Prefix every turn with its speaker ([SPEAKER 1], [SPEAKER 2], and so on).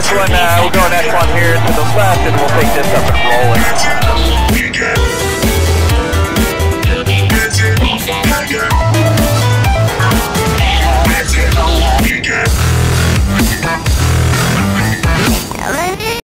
[SPEAKER 1] this one, uh, we'll go next one here to the left, and we'll take this up and roll it.